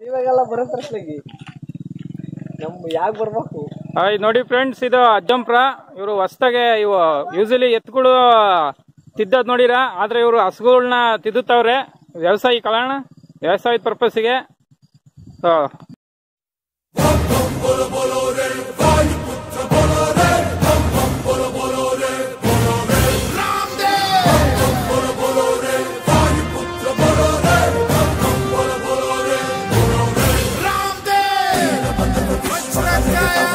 ಇವಾಗೆಲ್ಲ ಪ್ರಶ್ನೆಗೆ. ನಮ್ ಬರ್ಬೇಕು? ನೋಡಿ ಫ್ರೆಂಡ್ಸ್ ಇದು ಅಜ್ಜಂಪ್ರ. ಇವರು ಹೊಸ್ದಾಗೆ ಇವು ಯೂಸಲಿ ಎತ್ತುಗಳು ತಿದ್ದದ್ ನೋಡಿರ? ಆದ್ರೆ ಇವರು ಹಸುಗಳನ್ನ ತಿದ್ದುತ್ತವ್ರೆ. ವ್ಯವಸಾಯ ಪರ್ಪಸ್ ವ್ಯವಸಾಯದ ಪರ್ಪಸ್ಗೆ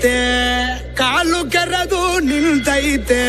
ನೋಡೈತೆ ಕಾಲು ಕೆರೆದು ನಿಲ್ತೈತೆ